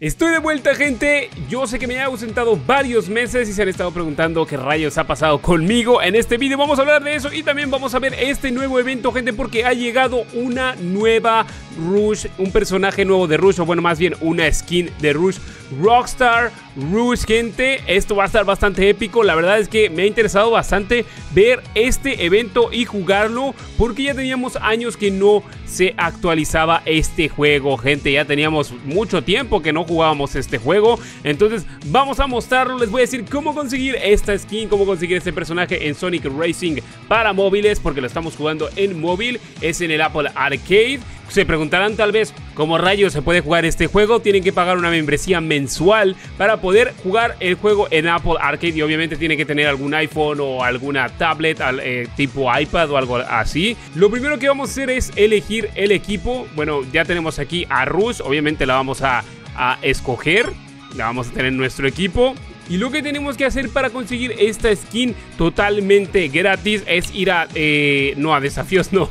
Estoy de vuelta gente, yo sé que me he ausentado varios meses y se han estado preguntando qué rayos ha pasado conmigo En este vídeo vamos a hablar de eso y también vamos a ver este nuevo evento gente porque ha llegado una nueva Rush, un personaje nuevo de Rush o bueno más bien una skin de Rush Rockstar Rush gente, esto va a estar bastante épico, la verdad es que me ha interesado bastante ver este evento y jugarlo porque ya teníamos años que no se actualizaba este juego gente, ya teníamos mucho tiempo que no jugábamos este juego. Entonces vamos a mostrarlo, les voy a decir cómo conseguir esta skin, cómo conseguir este personaje en Sonic Racing para móviles, porque lo estamos jugando en móvil, es en el Apple Arcade. Se preguntarán tal vez cómo rayos se puede jugar este juego. Tienen que pagar una membresía mensual para poder jugar el juego en Apple Arcade. Y obviamente tienen que tener algún iPhone o alguna tablet eh, tipo iPad o algo así. Lo primero que vamos a hacer es elegir el equipo. Bueno, ya tenemos aquí a Rus. Obviamente la vamos a a escoger. La vamos a tener en nuestro equipo. Y lo que tenemos que hacer para conseguir esta skin totalmente gratis es ir a... Eh, no, a desafíos no.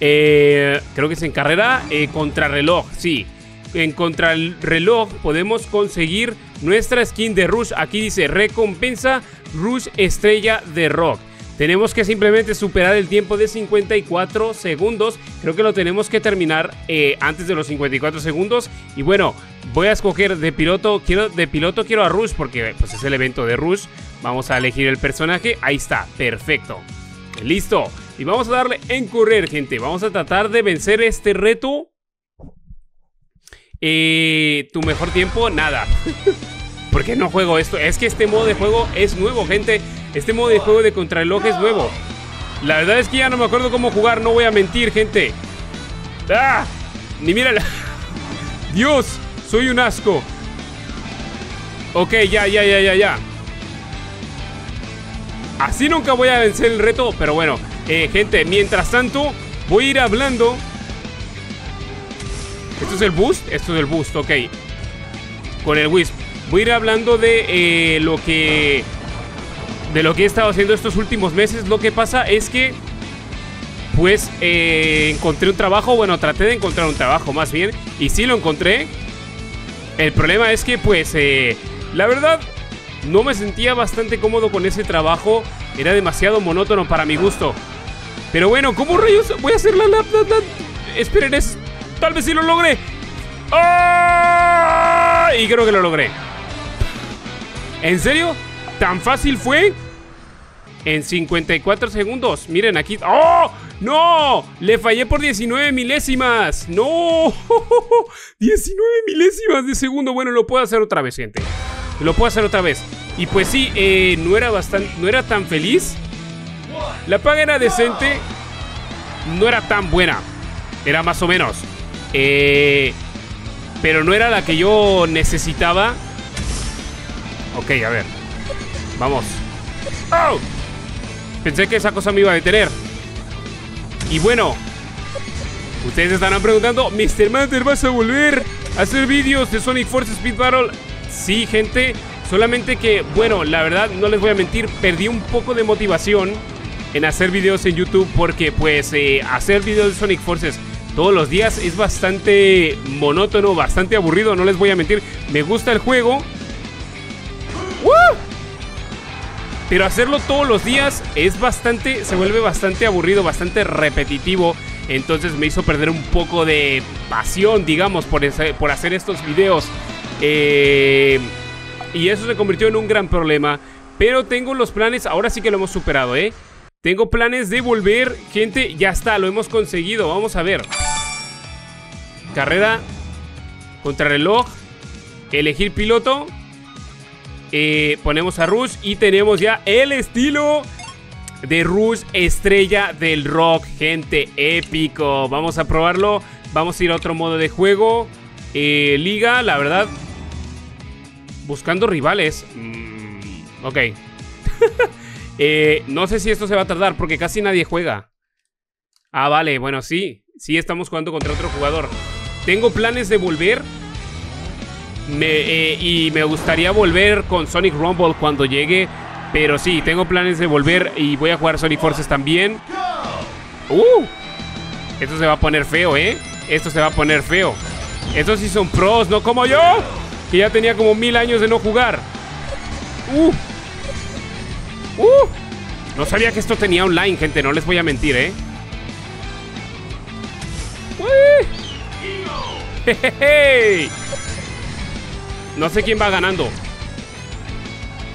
Eh, creo que es en carrera eh, contrarreloj, sí. En contrarreloj podemos conseguir nuestra skin de Rush. Aquí dice recompensa Rush estrella de rock. Tenemos que simplemente superar el tiempo de 54 segundos. Creo que lo tenemos que terminar eh, antes de los 54 segundos. Y bueno, voy a escoger de piloto. Quiero, de piloto quiero a Rush porque pues, es el evento de Rush. Vamos a elegir el personaje. Ahí está, perfecto. Listo. Y vamos a darle en correr, gente. Vamos a tratar de vencer este reto. Eh, tu mejor tiempo, nada. ¿Por qué no juego esto? Es que este modo de juego es nuevo, gente. Este modo de juego de contrarreloj es nuevo. La verdad es que ya no me acuerdo cómo jugar, no voy a mentir, gente. ¡Ah! Ni mira Dios, soy un asco. Ok, ya, ya, ya, ya, ya. Así nunca voy a vencer el reto, pero bueno. Eh, gente, mientras tanto, voy a ir hablando. ¿Esto es el boost? Esto es el boost, ok. Con el Wisp voy a ir hablando de eh, lo que de lo que he estado haciendo estos últimos meses. Lo que pasa es que pues eh, encontré un trabajo, bueno, traté de encontrar un trabajo más bien y sí lo encontré. El problema es que pues eh, la verdad no me sentía bastante cómodo con ese trabajo, era demasiado monótono para mi gusto. Pero bueno, ¿cómo rayos voy a hacer la lap? Esperen, es, tal vez sí lo logré. ¡Ah! Y creo que lo logré. ¿En serio? ¿Tan fácil fue? En 54 segundos. Miren aquí. ¡Oh! ¡No! Le fallé por 19 milésimas. ¡No! 19 milésimas de segundo. Bueno, lo puedo hacer otra vez, gente. Lo puedo hacer otra vez. Y pues sí, eh, no era bastante. No era tan feliz. La paga era decente. No era tan buena. Era más o menos. Eh, pero no era la que yo necesitaba. Ok, a ver. Vamos. ¡Oh! Pensé que esa cosa me iba a detener. Y bueno. Ustedes estarán preguntando, Mr. Matter, ¿vas a volver a hacer vídeos de Sonic Force Speed Battle? Sí, gente. Solamente que, bueno, la verdad, no les voy a mentir, perdí un poco de motivación en hacer videos en YouTube porque, pues, eh, hacer videos de Sonic Forces todos los días es bastante monótono, bastante aburrido, no les voy a mentir. Me gusta el juego, pero hacerlo todos los días es bastante, se vuelve bastante aburrido, bastante repetitivo. Entonces me hizo perder un poco de pasión, digamos, por, por hacer estos videos. Eh, y eso se convirtió en un gran problema. Pero tengo los planes, ahora sí que lo hemos superado, ¿eh? Tengo planes de volver, gente, ya está, lo hemos conseguido, vamos a ver. Carrera, contrarreloj, elegir piloto, eh, ponemos a Rush y tenemos ya el estilo de Rush estrella del rock, gente, épico. Vamos a probarlo, vamos a ir a otro modo de juego. Eh, liga, la verdad, buscando rivales. Mm, ok. Eh, no sé si esto se va a tardar porque casi nadie juega. Ah, vale, bueno, sí. Sí, estamos jugando contra otro jugador. Tengo planes de volver eh, y me gustaría volver con Sonic Rumble cuando llegue. Pero sí, tengo planes de volver y voy a jugar Sonic Forces también. ¡Uh! Esto se va a poner feo, ¿eh? Esto se va a poner feo. Estos sí son pros, no como yo. que ya tenía como mil años de no jugar. Uh. Uh. No sabía que esto tenía online, gente, no les voy a mentir, ¿eh? No sé quién va ganando.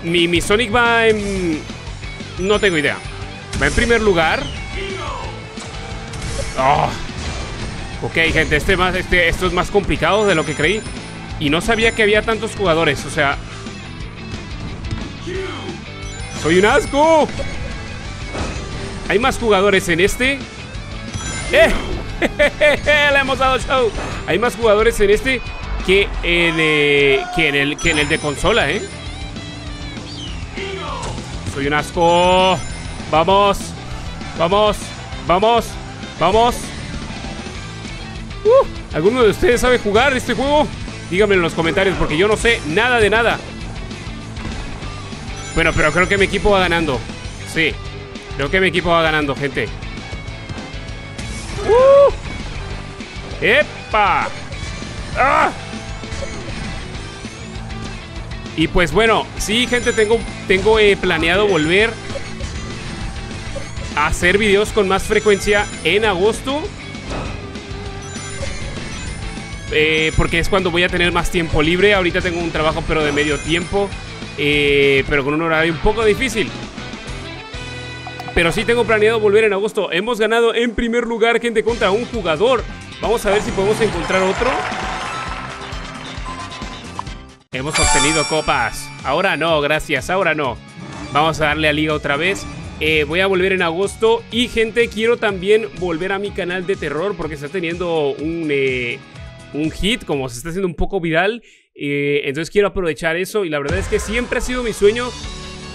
Mi, mi Sonic va en... No tengo idea. Va en primer lugar. Oh. Ok, gente, este más, este, esto es más complicado de lo que creí. Y no sabía que había tantos jugadores, o sea... ¡Soy un asco! Hay más jugadores en este. ¡Eh! Le hemos dado show. Hay más jugadores en este que en, eh, que en, el, que en el de consola, ¿eh? Soy un asco. Vamos. Vamos. Vamos. Vamos. Uh, ¿Alguno de ustedes sabe jugar este juego? Díganme en los comentarios porque yo no sé nada de nada. Bueno, pero creo que mi equipo va ganando. Sí. Creo que mi equipo va ganando, gente. ¡Uh! ¡Epa! ¡Ah! Y pues bueno, sí, gente, tengo, tengo eh, planeado volver a hacer videos con más frecuencia en agosto. Eh, porque es cuando voy a tener más tiempo libre. Ahorita tengo un trabajo pero de medio tiempo. Eh, pero con un horario un poco difícil. Pero sí tengo planeado volver en agosto. Hemos ganado en primer lugar, gente, contra un jugador. Vamos a ver si podemos encontrar otro. Hemos obtenido copas. Ahora no, gracias, ahora no. Vamos a darle a liga otra vez. Eh, voy a volver en agosto. Y gente, quiero también volver a mi canal de terror porque está teniendo un, eh, un hit, como se está haciendo un poco viral. Eh, entonces quiero aprovechar eso. Y la verdad es que siempre ha sido mi sueño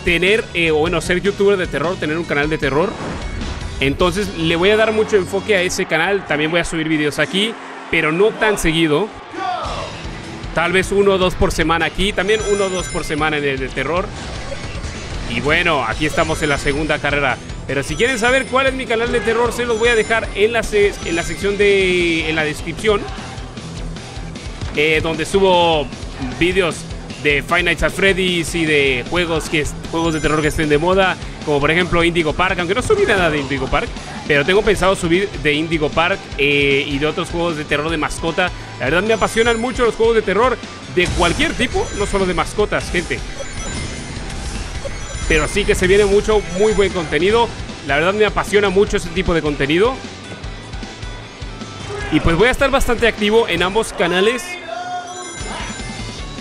tener, o bueno, ser youtuber de terror, tener un canal de terror. Entonces le voy a dar mucho enfoque a ese canal. También voy a subir videos aquí, pero no tan seguido. Tal vez uno o dos por semana aquí. También uno o dos por semana en el de terror. Y bueno, aquí estamos en la segunda carrera. Pero si quieren saber cuál es mi canal de terror, se los voy a dejar en la, en la sección de... en la descripción. Eh, donde subo vídeos de Five Nights at Freddy's y de juegos, que, juegos de terror que estén de moda. Como por ejemplo Indigo Park, aunque no subí nada de Indigo Park. Pero tengo pensado subir de Indigo Park eh, y de otros juegos de terror de mascota. La verdad me apasionan mucho los juegos de terror de cualquier tipo, no solo de mascotas, gente. Pero sí que se viene mucho, muy buen contenido. La verdad me apasiona mucho ese tipo de contenido. Y pues voy a estar bastante activo en ambos canales.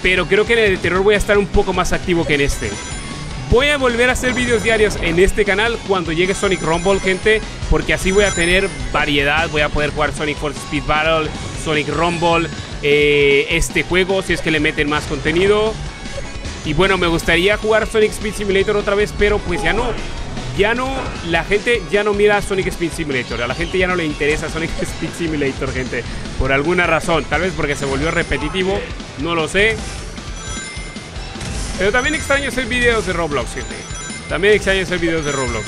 Pero creo que en el de terror voy a estar un poco más activo que en este. Voy a volver a hacer vídeos diarios en este canal cuando llegue Sonic Rumble, gente, porque así voy a tener variedad, voy a poder jugar Sonic Force Speed Battle, Sonic Rumble, eh, este juego, si es que le meten más contenido. Y bueno, me gustaría jugar Sonic Speed Simulator otra vez, pero pues ya no. Ya no, la gente ya no mira Sonic Speed Simulator. A la gente ya no le interesa Sonic Speed Simulator, gente. Por alguna razón. Tal vez porque se volvió repetitivo. No lo sé. Pero también extraño hacer videos de Roblox, gente. También extraño hacer videos de Roblox.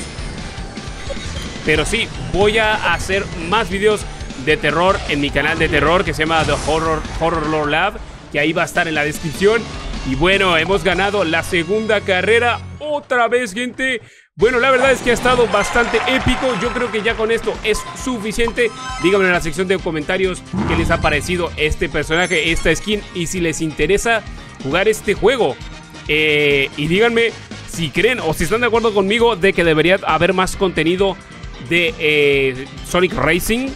Pero sí, voy a hacer más videos de terror en mi canal de terror que se llama The Horror, Horror Lore Lab. Que ahí va a estar en la descripción. Y bueno, hemos ganado la segunda carrera otra vez, gente. Bueno, la verdad es que ha estado bastante épico. Yo creo que ya con esto es suficiente. Díganme en la sección de comentarios qué les ha parecido este personaje, esta skin. Y si les interesa jugar este juego. Eh, y díganme si creen o si están de acuerdo conmigo de que debería haber más contenido de eh, Sonic Racing.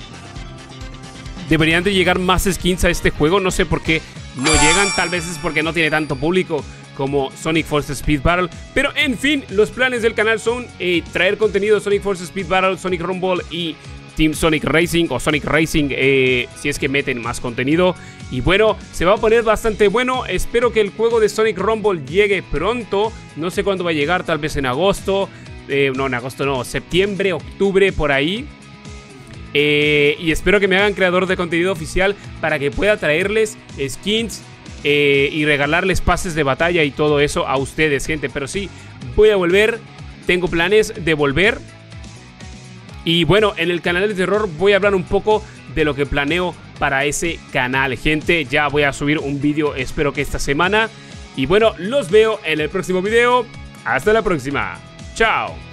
Deberían de llegar más skins a este juego. No sé por qué no llegan. Tal vez es porque no tiene tanto público como Sonic Force Speed Battle. Pero en fin, los planes del canal son eh, traer contenido Sonic Force Speed Battle, Sonic Rumble y Team Sonic Racing o Sonic Racing eh, si es que meten más contenido. Y bueno, se va a poner bastante bueno. Espero que el juego de Sonic Rumble llegue pronto. No sé cuándo va a llegar, tal vez en agosto. Eh, no, en agosto no, septiembre, octubre, por ahí. Y espero que me hagan creador de contenido oficial para que pueda traerles skins y regalarles pases de batalla y todo eso a ustedes, gente. Pero sí, voy a volver. Tengo planes de volver y bueno, en el canal de terror voy a hablar un poco de lo que planeo para ese canal, gente. Ya voy a subir un vídeo, espero que esta semana. Y bueno, los veo en el próximo video. Hasta la próxima. Chao.